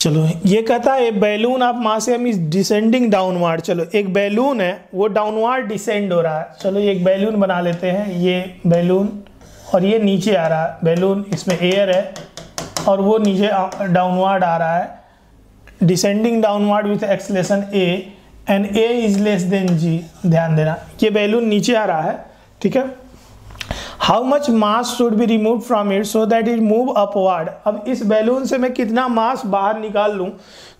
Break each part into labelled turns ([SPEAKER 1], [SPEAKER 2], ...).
[SPEAKER 1] चलो, ये कहता है, balloon of mass M is descending downward चलो, एक बैलून है, वो डाउनवर्ड डिसेंड हो रहा है। चलो एक बैलून बना लेते हैं, ये बैलून, और ये नीचे आ रहा है, बैलून, इसमें एयर है, और वो नीचे डाउनवर्ड आ रहा है। Descending downward with acceleration A and A is less than G ध्यान देना, ये बैलून नीचे आ रहा है, ठीक है? How much mass should be remove from it so that it move upward अब इस बैलून से मैं कितना मास बाहर निकाल लूँ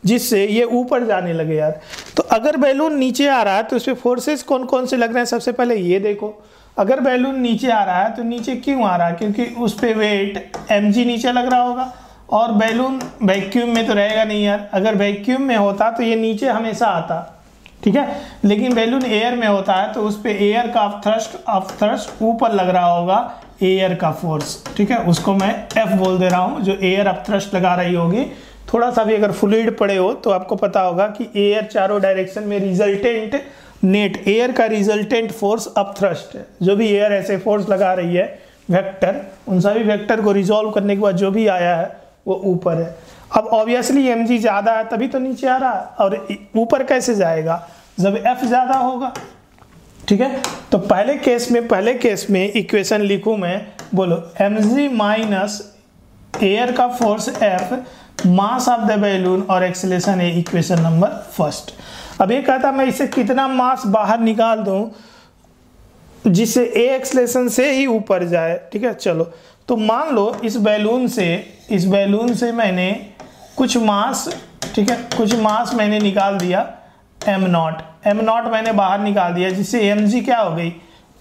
[SPEAKER 1] जिससे ये ऊपर जाने लगे यार? तो अगर बैलून नीचे आ रहा है तो उस पर फोर्सेज कौन कौन से लग रहे हैं? सबसे पहले ये देखो। अगर बैलून नीचे आ रहा है तो नीचे क्यों आ रहा है? क्योंकि उस पर वेट एमजी नीचे लग रहा होगा। और बैलून वैक्यूम में तो रहेगा नहीं यार। अगर वैक्यूम में होता तो ये नीचे हमेशा आता। ठीक है? लेकिन बैलून एयर में होता है तो उस पर एयर का थ्रस्ट ऑफ़ थ्रस्ट ऊपर लग रहा होगा एयर का फोर्स ठीक है? उसको मैं एफ़ बोल दे रहा हूँ, जो एयर ऑफ़ थ्रस्ट लगा रही होगी। थोड़ा सा भी अगर फ्लूड पड़े हो तो आपको पता होगा कि एयर चारों डायरेक्शन में रिजल्टेंट नेट एयर का रिजल्टेंट फोर्स अप थ्रस्ट है। जो भी एयर ऐसे फोर्स लगा रही है वेक्टर उन सभी वेक्टर को रिजोल्व करने के बाद जो भी आया है वो ऊपर है। अब ऑब्वियसली एम ज़्यादा है, तभी तो नीचे आ रहा है। और ऊपर कैसे जाएगा? जब एफ़ ज़्यादा होगा, ठीक है? तो पहले केस में, पहले केस में इक्वेशन लिखूं मैं, बोलो एम जी माइनस एयर का force F mass of the balloon और एक्सलेशन है इक्वेशन नंबर फ़र्स्ट अब ये कहता मैं इसे कितना मास बाहर निकाल दूँ? जिससे ए एक्सलेशन से ही ऊपर जाए, ठीक है? चलो तो मान लो इस बैलून से, इस बैलून से मैंने कुछ मास ठीक है? कुछ मास मैंने निकाल दिया एम नॉट एम नॉट मैंने बाहर निकाल दिया, जिससे एम जी क्या हो गई?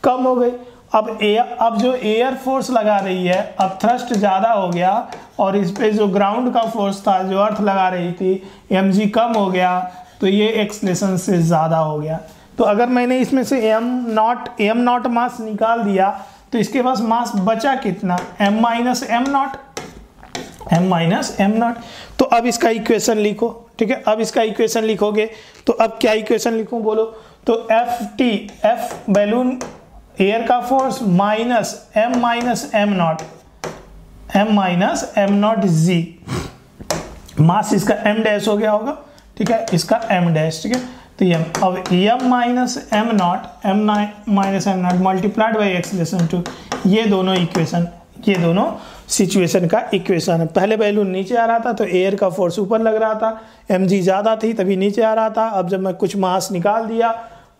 [SPEAKER 1] कम हो गई। अब ए अब जो एयर फोर्स लगा रही है, अब थ्रस्ट ज़्यादा हो गया, और इस पे जो ग्राउंड का फोर्स था, जो अर्थ लगा रही थी एम जी कम हो गया तो ये एक्सलेशन से ज़्यादा हो गया। तो अगर मैंने इसमें से M nought M nought mass निकाल दिया तो इसके पास मास बचा कितना? M minus M nought M minus M nought तो अब इसका इक्वेशन लिखो, ठीक है? अब इसका इक्वेशन लिखोगे तो अब क्या इक्वेशन लिखूं बोलो? तो F T F balloon air का force minus M minus M nought M minus M nought G mass इसका एम डैश हो गया होगा, ठीक है? इसका एम डैश ठीक है? तो एम अब M minus M nought M minus M nought multiplied by acceleration two ये दोनों इक्वेशन ये दोनों सिचुएशन का इक्वेशन है। पहले बैलून नीचे आ रहा था तो एयर का फोर्स ऊपर लग रहा था एम जी ज़्यादा थी, तभी नीचे आ रहा था। अब जब मैं कुछ मास निकाल दिया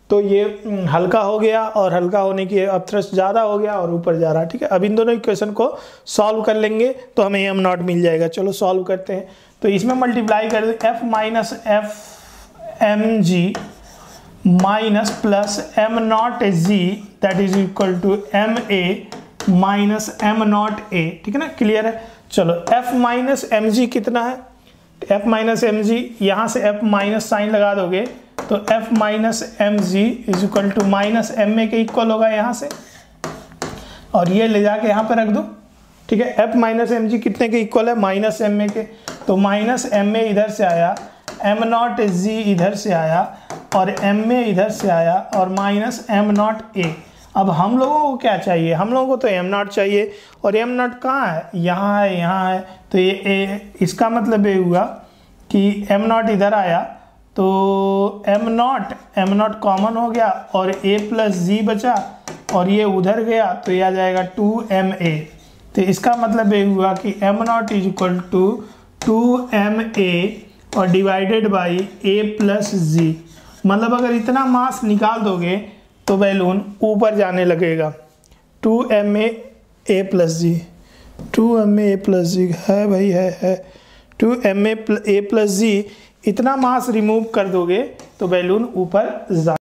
[SPEAKER 1] तो ये हल्का हो गया, और हल्का होने की अब थ्रस्ट ज़्यादा हो गया, और ऊपर जा रहा ठीक है, अब इन दोनों इक्वेशन को सॉल्व कर लेंगे तो हमें एम नॉट मिल जाएगा। चलो सॉल्व करते हैं। तो इसमें मल्टीप्लाई कर F minus F M G minus plus M nought G that is equal to M A minus M nought A ठीक है ना? क्लियर है? चलो एफ़ माइनस एम जी कितना है? एफ़ माइनस एम जी यहाँ से एफ़ माइनस साइन लगा दोगे तो F minus M G is equal to minus M A के इक्वल होगा यहाँ से। और ये ले जाके यहाँ पर रख दो। ठीक है? एफ़ माइनस एम जी कितने के इक्वल है? माइनस एम ए के। तो माइनस एम ए इधर से आया एम नॉट जी इधर से आया और एम ए इधर से आया और माइनस एम नॉट ए अब हम लोगों को क्या चाहिए? हम लोगों को तो एम नॉट चाहिए और एम नॉट कहाँ है? यहाँ है यहाँ है। तो ये ए इसका मतलब ये हुआ कि एम नॉट इधर आया तो M nought M nought common हो गया और ए प्लस जी बचा और ये उधर गया तो ये आ जाएगा टू एम ए तो इसका मतलब ये हुआ कि M nought is equal to two M A और divided by A plus G मतलब अगर इतना मास निकाल दोगे तो बैलून ऊपर जाने लगेगा। Two M A A plus G two M A plus G है भाई, है है। Two M A A plus G इतना मास रिमूव कर दोगे तो बैलून ऊपर जा